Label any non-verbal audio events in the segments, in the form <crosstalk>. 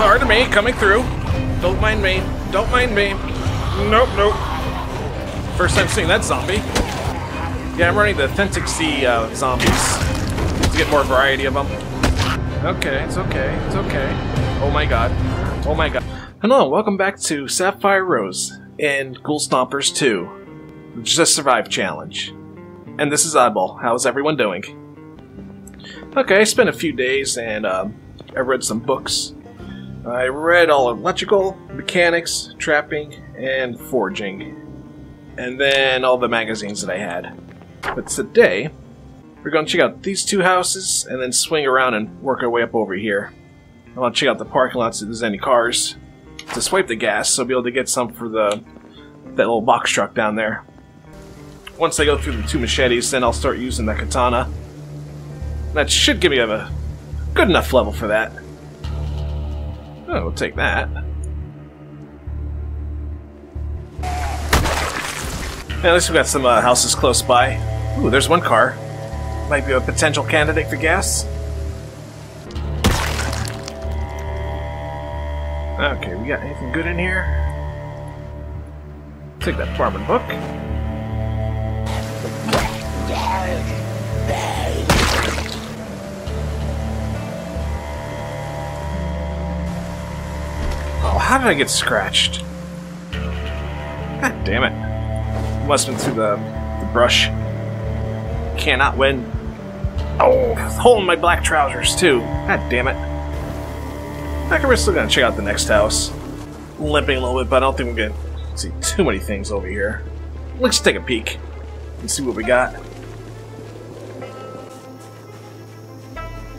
Pardon me, coming through. Don't mind me. Don't mind me. Nope, nope. First time seeing that zombie. Yeah, I'm running the Authentic Z uh, zombies to get more variety of them. Okay, it's okay, it's okay. Oh my god. Oh my god. Hello, welcome back to Safyre Rose and Ghoul Stompers 2. The Just Survive Challenge. And this is Oddball. How's everyone doing? Okay, I spent a few days and um, I read some books. I read all electrical, mechanics, trapping, and forging. And then all the magazines that I had. But today, we're going to check out these two houses and then swing around and work our way up over here. I want to check out the parking lot see if there's any cars to swipe the gas, so I'll be able to get some for the that little box truck down there. Once I go through the two machetes, then I'll start using the katana. That should give me a good enough level for that. Oh, we'll take that. at least we got some uh, houses close by. Ooh, there's one car. Might be a potential candidate for gas. Okay, we got anything good in here? Take that farming book. How did I get scratched? God damn it. Must have been through the, the brush. Cannot win. Oh, hole in my black trousers, too. God damn it. I think we're still gonna check out the next house. Limping a little bit, but I don't think we're gonna see too many things over here. Let's take a peek and see what we got.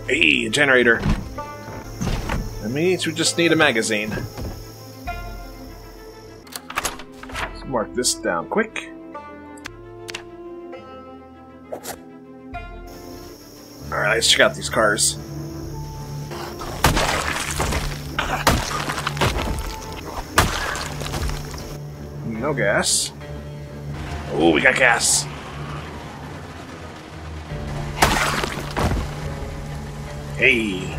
Hey, a generator. That means we just need a magazine. Mark this down quick. Alright, let's check out these cars. No gas. Oh, we got gas. Hey.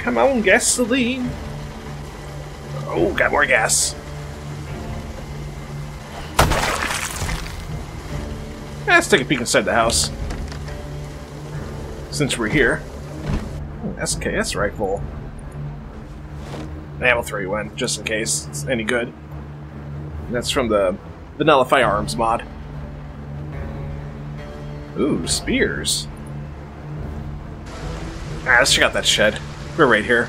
Come on, gasoline. Oh, got more gas. Let's take a peek inside the house. Since we're here. Ooh, SKS rifle. ammo throw you in, just in case it's any good. That's from the Vanilla Firearms mod. Ooh, spears. Ah, let's check out that shed. We're right here.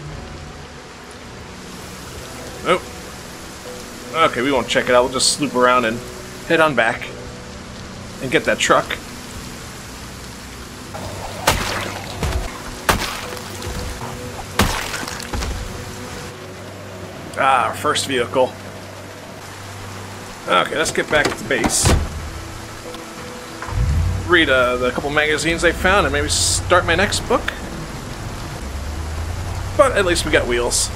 Oh. Okay, we won't check it out. We'll just sloop around and head on back. And get that truck. Ah, our first vehicle. Okay, let's get back to the base. Read uh, the couple magazines I found and maybe start my next book. But at least we got wheels.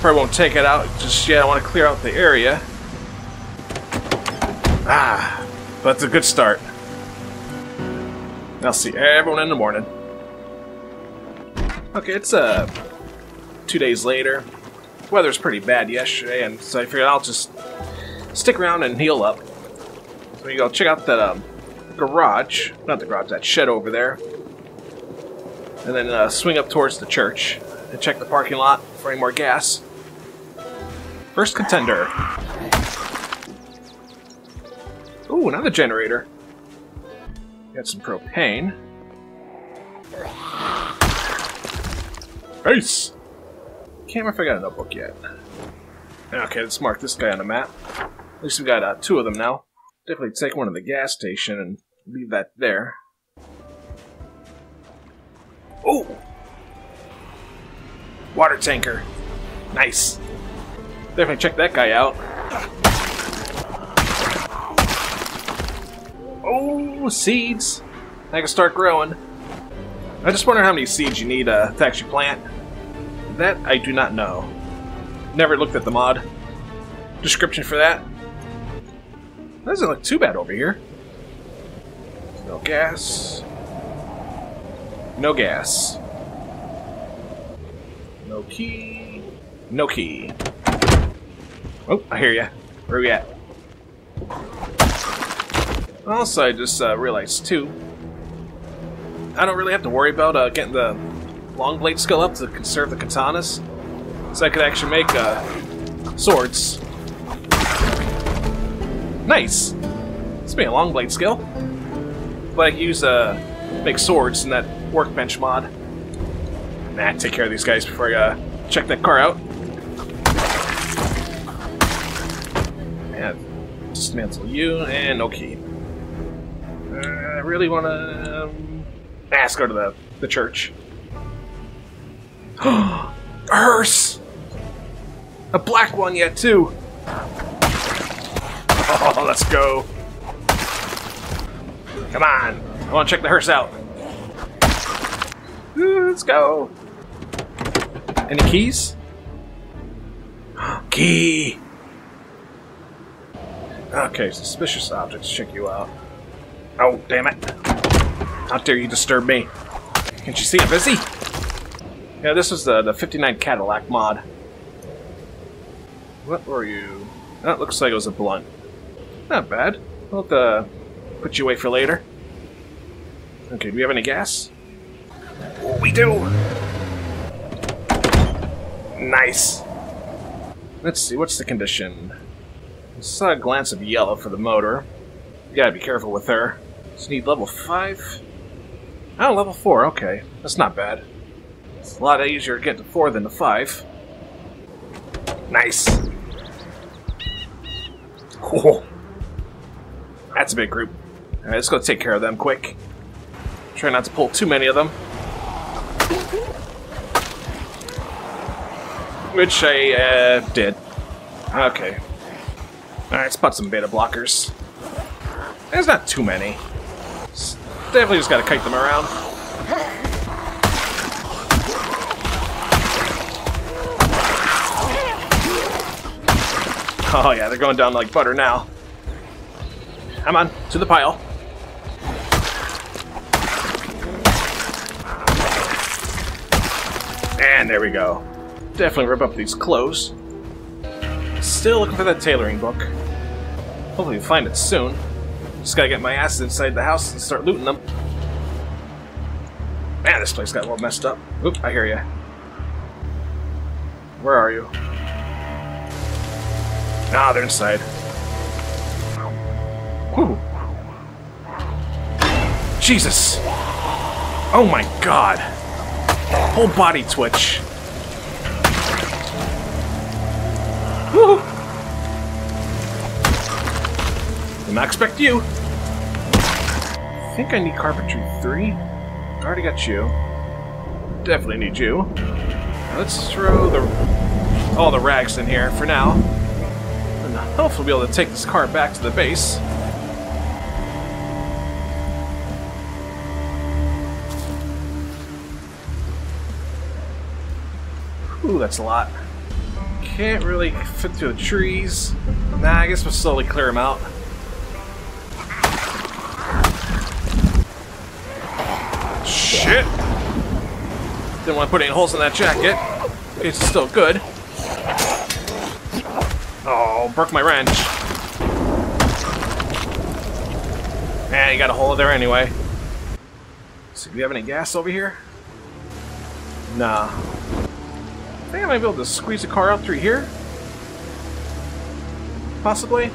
Probably won't take it out just yet. I want to clear out the area. Ah, but it's a good start. I'll see everyone in the morning. Okay, it's uh two days later. Weather's pretty bad yesterday, and so I figured I'll just stick around and heal up. So you go check out that um, garage, not the garage, that shed over there, and then uh, swing up towards the church and check the parking lot for any more gas. First contender. Ooh, another generator. Got some propane. Nice! Can't remember if I got a notebook yet. Okay, let's mark this guy on the map. At least we got uh, two of them now. Definitely take one to the gas station and leave that there. Oh! Water tanker. Nice. Definitely check that guy out. Oh, seeds. I can start growing. I just wonder how many seeds you need uh, to actually plant. That I do not know. Never looked at the mod. Description for that. Doesn't look too bad over here. No gas. No gas. No key. No key. Oh, I hear ya. Where we at? Also, I just uh, realized too, I don't really have to worry about uh, getting the long blade skill up to conserve the katanas, so I could actually make uh, swords. Nice. It's me a long blade skill, but I can use uh, make swords in that workbench mod. Nah, take care of these guys before I uh, check that car out. And dismantle you, and okay. Really want to um, ask go to the, the church. <gasps> a hearse! A black one yet, too! Oh, let's go. Come on. I want to check the hearse out. Let's go. Any keys? <gasps> Key! Okay, suspicious objects. Check you out. Oh, damn it. How dare you disturb me? Can't you see I'm busy? Yeah, this was the, the 59 Cadillac mod. What were you? That looks like it was a blunt. Not bad. I'll put you away for later. Okay, do we have any gas? Oh, we do! Nice. Let's see, what's the condition? I saw a glance of yellow for the motor. You gotta be careful with her. Just need level 5? Oh, level 4, okay. That's not bad. It's a lot easier to get to 4 than to 5. Nice. Cool. That's a big group. Alright, let's go take care of them quick. Try not to pull too many of them. Which I uh, did. Okay. Alright, put some beta blockers. There's not too many. Definitely just gotta kite them around. Oh yeah, they're going down like butter now. Come on, to the pile. And there we go. Definitely rip up these clothes. Still looking for that tailoring book. Hopefully we'll find it soon. Just gotta get my ass inside the house and start looting them. Man, this place got a little messed up. Oop, I hear you. Where are you? Ah, they're inside. Whew. Jesus! Oh my god! Whole body twitch. Woo! Did not expect you. I think I need carpentry 3. I already got you. Definitely need you. Let's throw the all the rags in here for now. And hopefully we'll be able to take this car back to the base. Ooh, that's a lot. Can't really fit through the trees. Nah, I guess we'll slowly clear them out. Shit! Didn't want to put any holes in that jacket. It's still good. Oh, broke my wrench. Man, you got a hole there anyway. So, do you have any gas over here? Nah. I think I might be able to squeeze a car out through here. Possibly.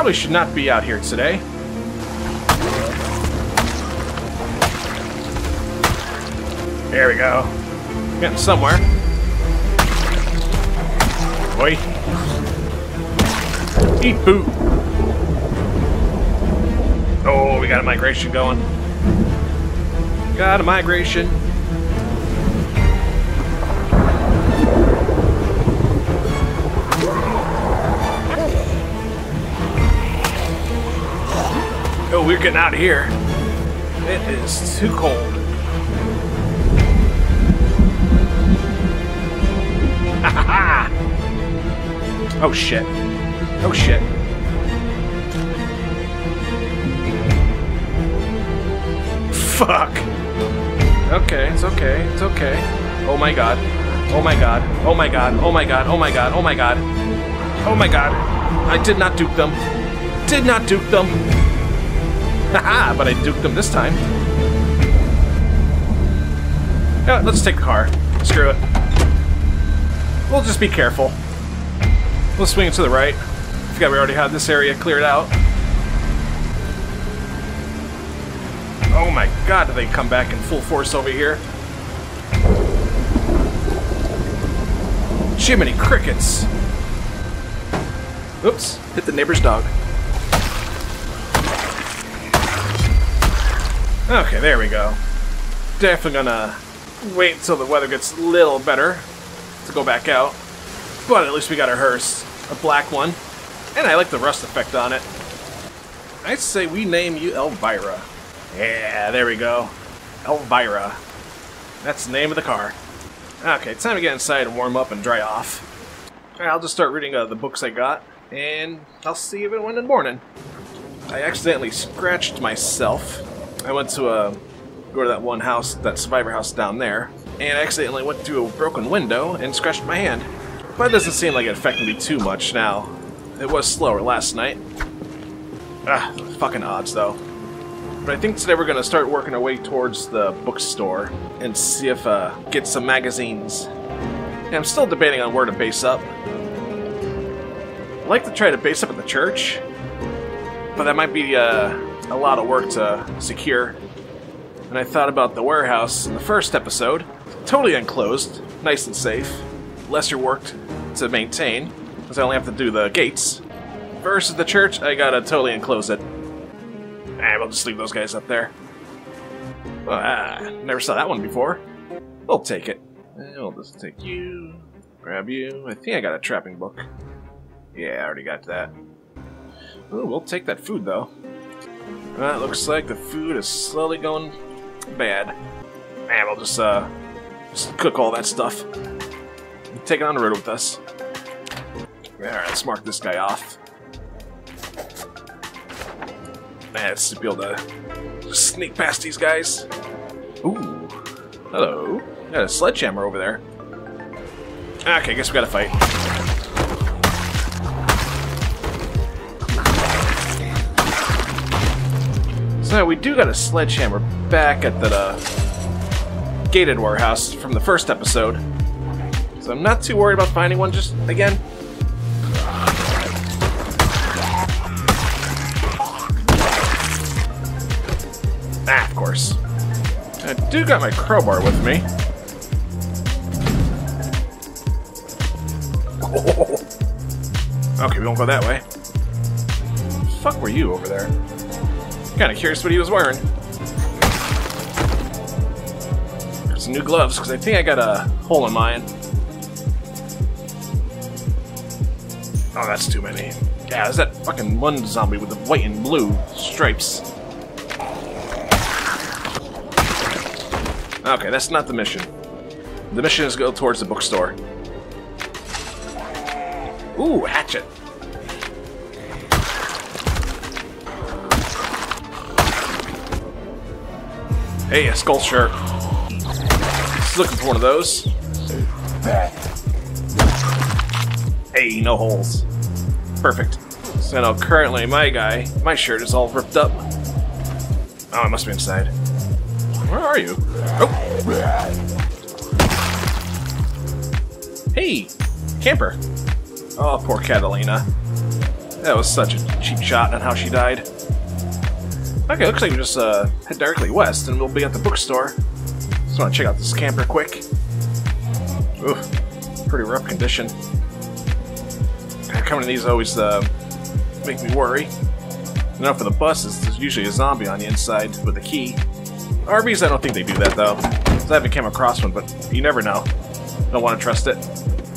Probably should not be out here today. There we go. Getting somewhere. Boy. Eat boot. Oh, we got a migration going. Got a migration. We're getting out of here. It is too cold. <laughs> oh shit. Oh shit. Fuck. Okay, it's okay, it's okay. Oh my god. Oh my god. Oh my god. Oh my god. Oh my god. Oh my god. Oh my god. I did not duke them. Did not duke them. Haha, but I duked them this time. Yeah, let's take the car. Screw it. We'll just be careful. We'll swing it to the right. I forgot we already had this area cleared out. Oh my god, do they come back in full force over here? Jiminy crickets! Oops, hit the neighbor's dog. Okay, there we go. Definitely gonna wait until the weather gets a little better to go back out. But at least we got our hearse. A black one. And I like the rust effect on it. I'd say we name you Elvira. Yeah, there we go. Elvira. That's the name of the car. Okay, time to get inside and warm up and dry off. I'll just start reading uh, the books I got, and I'll see you in the morning. I accidentally scratched myself. I went to uh, go to that one house, that survivor house down there, and I accidentally went through a broken window and scratched my hand. But it doesn't seem like it affected me too much now. It was slower last night. Ah, fucking odds though. But I think today we're gonna start working our way towards the bookstore and see if uh get some magazines. And I'm still debating on where to base up. I'd like to try to base up at the church, but that might be uh, a lot of work to secure. And I thought about the warehouse in the first episode. Totally enclosed, nice and safe. Lesser work to maintain, because I only have to do the gates. Versus the church, I gotta totally enclose it. Ah, we'll just leave those guys up there. Well, ah, never saw that one before. We'll take it. Eh, We'll just take you, grab you. I think I got a trapping book. Yeah, I already got that. Ooh, we'll take that food though. Well, it looks like the food is slowly going bad. Man, we'll just uh, just cook all that stuff. Take it on the road with us. Alright, let's mark this guy off. Man, let's be able to sneak past these guys. Ooh. Hello. Got a sledgehammer over there. Okay, guess we gotta fight. So now we do got a sledgehammer back at the uh, gated warehouse from the first episode. So I'm not too worried about finding one just again. Ah, of course. I do got my crowbar with me. <laughs> Okay, we won't go that way. Fuck were you over there? Kinda curious what he was wearing. Got some new gloves, because I think I got a hole in mine. Oh, that's too many. Yeah, there's that fucking one zombie with the white and blue stripes. Okay, that's not the mission. The mission is go towards the bookstore. Ooh, hatchet. Hey, a skull shirt. Just looking for one of those. Hey, no holes. Perfect. So now currently my guy, my shirt is all ripped up. Oh, it must be inside. Where are you? Oh! Hey! Camper! Oh, poor Catalina. That was such a cheap shot on how she died. Okay, looks like we just uh, head directly west and we'll be at the bookstore. Just want to check out this camper quick. Oof, pretty rough condition. Coming to these always uh, make me worry. You know, for the buses, there's usually a zombie on the inside with a key. RVs, I don't think they do that though. I haven't came across one, but you never know. Don't want to trust it.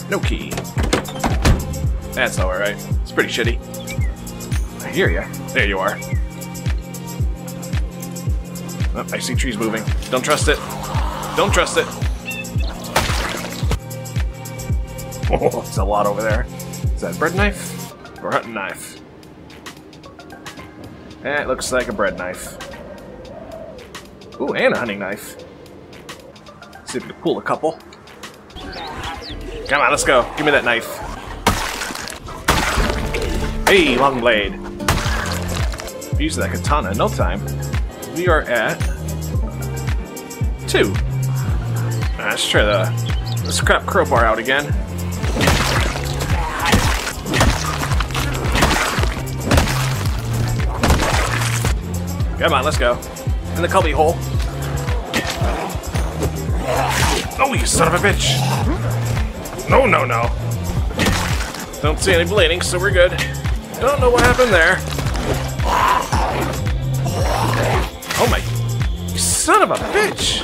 No key. That's alright. It's pretty shitty. I hear ya. There you are. Oh, I see trees moving. Don't trust it. Don't trust it. Oh, <laughs> it's a lot over there. Is that a bread knife? Or hunting knife. Eh, it looks like a bread knife. Ooh, and a hunting knife. Let's see if we can pull a couple. Come on, let's go. Give me that knife. Hey, long blade. Use that katana in no time. We are at two. Right, let's try the, the scrap crowbar out again. Come on, let's go. In the cubby hole. Oh, you son of a bitch! No, no, no. Don't see any bleeding, so we're good. Don't know what happened there. Son of a bitch!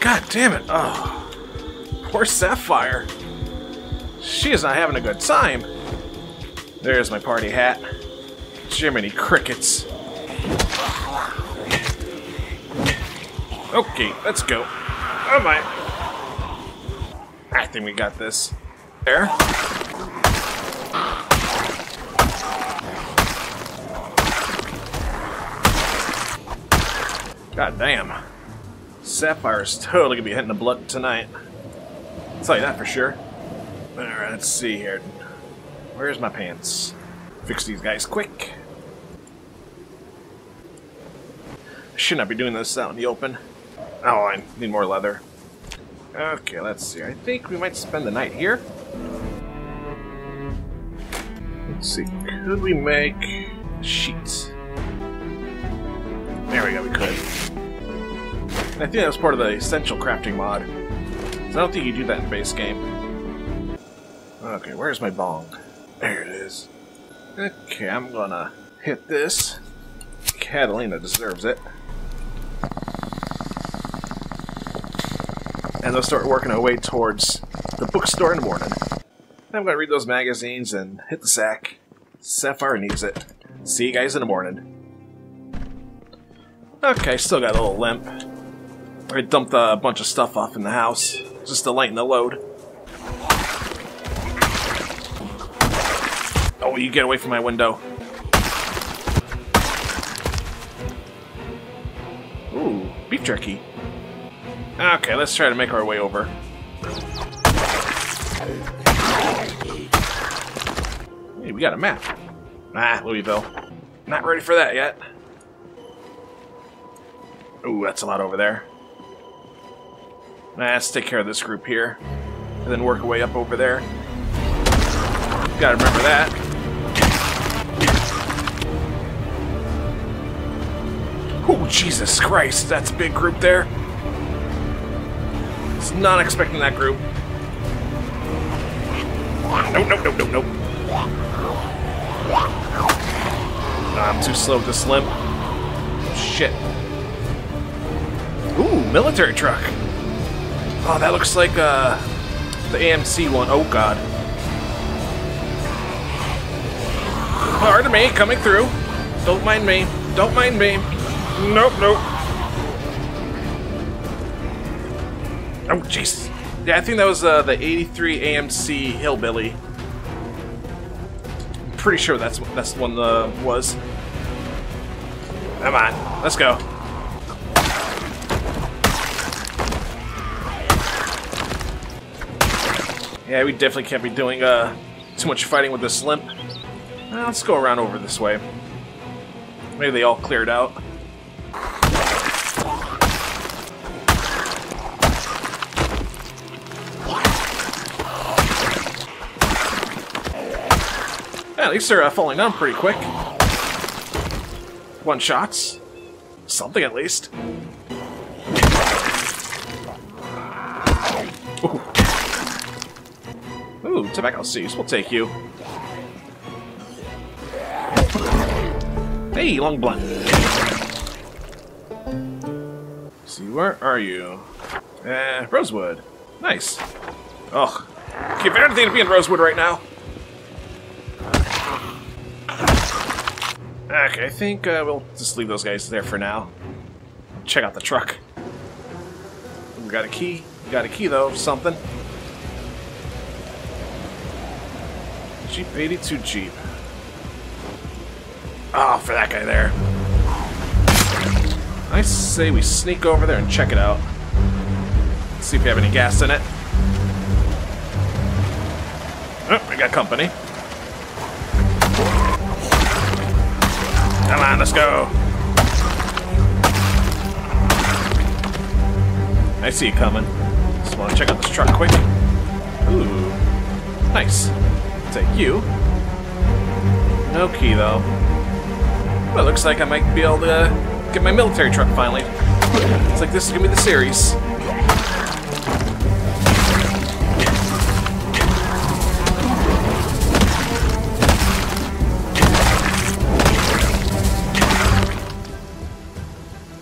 God damn it. Oh. Poor Safyre. She is not having a good time. There's my party hat. Jiminy Crickets. Okay, let's go. Oh my. I think we got this. There. God damn. Safyre's totally gonna be hitting the blood tonight. I'll tell you that for sure. Alright, let's see here. Where's my pants? Fix these guys quick. I should not be doing this out in the open. Oh, I need more leather. Okay, let's see. I think we might spend the night here. Let's see. Could we make sheets? There we go, we could. I think that was part of the essential crafting mod. So I don't think you do that in base game. Okay, where's my bong? There it is. Okay, I'm gonna hit this. Catalina deserves it. And they'll start working our way towards the bookstore in the morning. I'm gonna read those magazines and hit the sack. Safyre needs it. See you guys in the morning. Okay, still got a little limp. I dumped a bunch of stuff off in the house, just to lighten the load. Oh, you get away from my window. Ooh, beef jerky. Okay, let's try to make our way over. Hey, we got a map. Ah, Louisville. Not ready for that yet. Ooh, that's a lot over there. Let's take care of this group here. And then work our way up over there. Gotta remember that. Oh, Jesus Christ, that's a big group there. Was not expecting that group. Nope, nope, nope, nope, nope. I'm too slow this limp. Shit. Ooh, military truck. Oh, that looks like uh, the AMC one. Oh, God. Pardon me, coming through. Don't mind me. Don't mind me. Nope, nope. Oh, jeez. Yeah, I think that was uh, the 83 AMC Hillbilly. I'm pretty sure that's that's the one the was. Come on, let's go. Yeah, we definitely can't be doing uh, too much fighting with this limp. Let's go around over this way. Maybe they all cleared out. Yeah, at least they're uh, falling down pretty quick. One shots. Something at least. Ooh. Ooh, tobacco seeds. We'll take you. Hey, long blunt. see, where are you? Uh, Rosewood. Nice. Oh, give everything to be in Rosewood right now. Okay, I think uh, we'll just leave those guys there for now. Check out the truck. We got a key. We got a key though, something. Jeep 82 Jeep. Oh, ah, for that guy there. I say we sneak over there and check it out. See if we have any gas in it. Oh, we got company. Come on, let's go. I see you coming. Just want to check out this truck quick. Ooh, nice. Take you. No key though. Well, looks like I might be able to uh, get my military truck finally. It's like this is gonna be the series.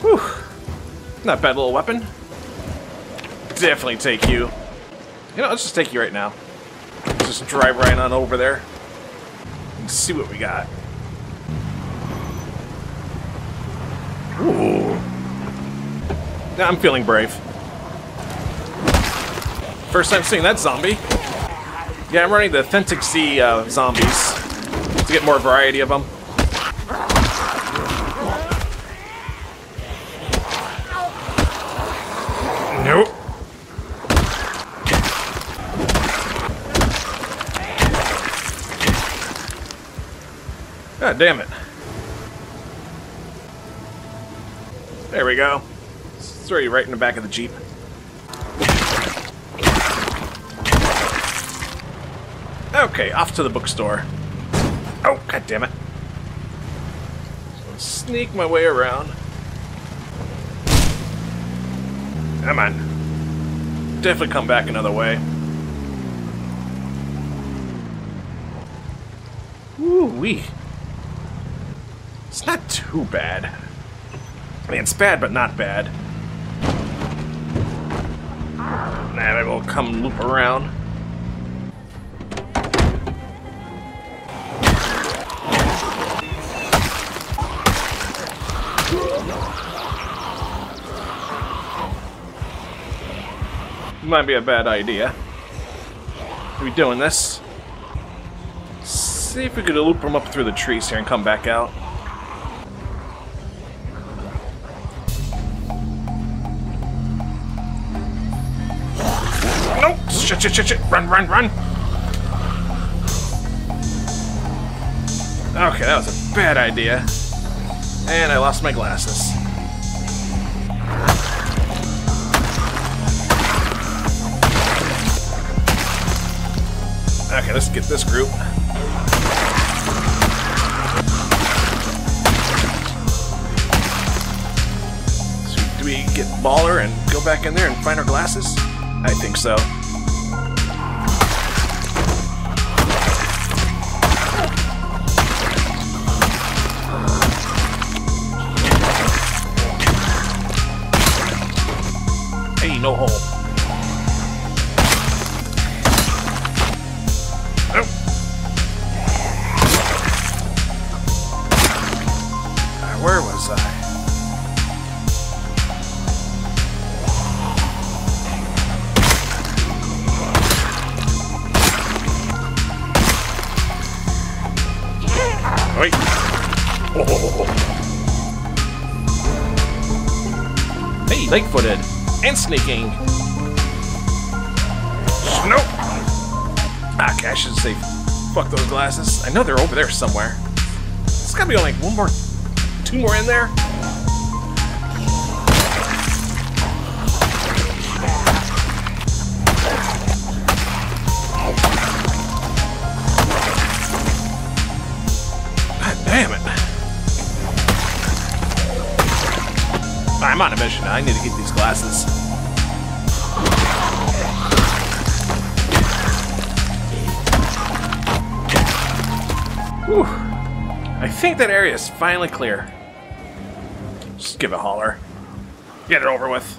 Whew. Not bad little weapon. Definitely take you. You know, let's just take you right now. Just drive right on over there and see what we got. Ooh. I'm feeling brave. First time seeing that zombie. Yeah, I'm running the Authentic Z uh, zombies to get more variety of them. God damn it. There we go. It's already right in the back of the Jeep. Okay, off to the bookstore. Oh, god damn it. So sneak my way around. Come on. Definitely come back another way. Ooh wee. It's not too bad. I mean, it's bad, but not bad. Nah, maybe we'll come loop around. Might be a bad idea. Are we doing this? See if we could loop them up through the trees here and come back out. Shit, shit, shit, shit! Run, run, run! Okay, that was a bad idea. And I lost my glasses. Okay, let's get this group. So do we get Baller and go back in there and find our glasses? I think so. Sneaking. Nope. Ah, okay, I should say, fuck those glasses. I know they're over there somewhere. There's gotta be like one more, two more in there. I'm on a mission. I need to get these glasses. Whew. I think that area is finally clear. Just give it a holler. Get it over with.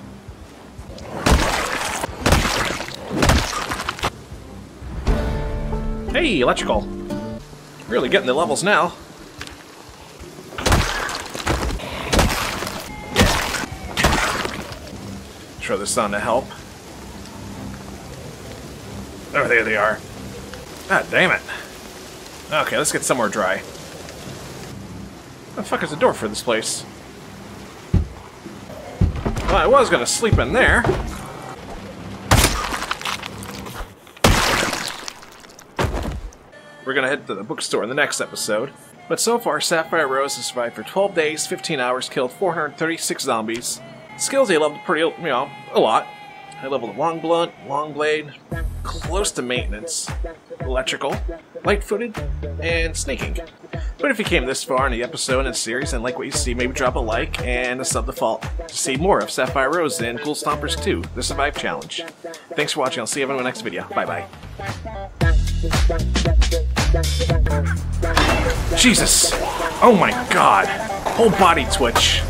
Hey, electrical. Really getting the levels now. Throw this on to help. Oh, there they are. God damn it. Okay, let's get somewhere dry. What the fuck is the door for this place? Well, I was gonna sleep in there. We're gonna head to the bookstore in the next episode. But so far, Safyre Rose has survived for 12 days, 15 hours, killed 436 zombies. Skills he leveled pretty, you know, a lot. I leveled Long Blunt, Long Blade, close to maintenance, electrical, light-footed, and sneaking. But if you came this far in the episode and series and like what you see, maybe drop a like and a sub default to see more of Safyre Rose and Cool Stompers 2, The Survive Challenge. Thanks for watching, I'll see you in the next video. Bye-bye. Jesus! Oh my god! Whole body twitch.